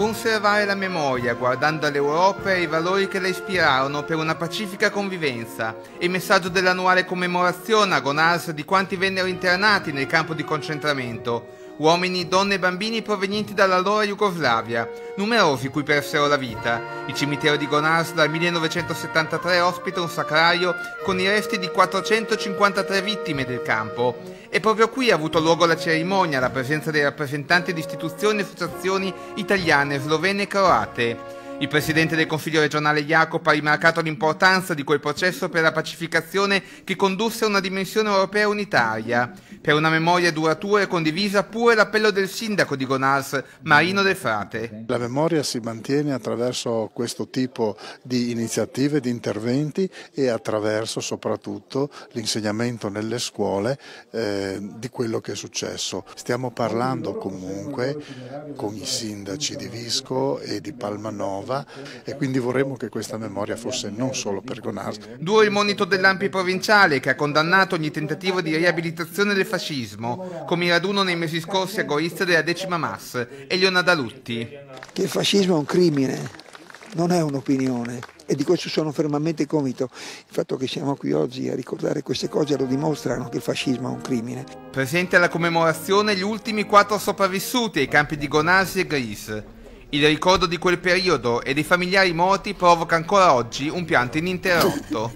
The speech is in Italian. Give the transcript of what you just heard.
Conservare la memoria guardando all'Europa e ai valori che la ispirarono per una pacifica convivenza. E il messaggio dell'annuale commemorazione a Gonars di quanti vennero internati nel campo di concentramento uomini, donne e bambini provenienti dall'allora Jugoslavia, numerosi cui persero la vita. Il cimitero di Gonars dal 1973 ospita un sacrario con i resti di 453 vittime del campo e proprio qui ha avuto luogo la cerimonia alla presenza dei rappresentanti di istituzioni e associazioni italiane, slovene e croate. Il presidente del Consiglio regionale Jacob ha rimarcato l'importanza di quel processo per la pacificazione che condusse a una dimensione europea unitaria. Per una memoria duratura e condivisa pure l'appello del sindaco di Gonals, Marino De Frate. La memoria si mantiene attraverso questo tipo di iniziative, di interventi e attraverso soprattutto l'insegnamento nelle scuole eh, di quello che è successo. Stiamo parlando comunque con i sindaci di Visco e di Palmanova Genova e quindi vorremmo che questa memoria fosse non solo per Gonars. Duro il monito dell'Ampi provinciale che ha condannato ogni tentativo di riabilitazione del fascismo, come il raduno nei mesi scorsi agoista della decima Mass, e Leonardo Lutti. Che il fascismo è un crimine, non è un'opinione e di questo sono fermamente convinto. Il fatto che siamo qui oggi a ricordare queste cose lo dimostrano che il fascismo è un crimine. Presente alla commemorazione gli ultimi quattro sopravvissuti ai campi di Gonasi e Gris. Il ricordo di quel periodo e dei familiari morti provoca ancora oggi un pianto ininterrotto.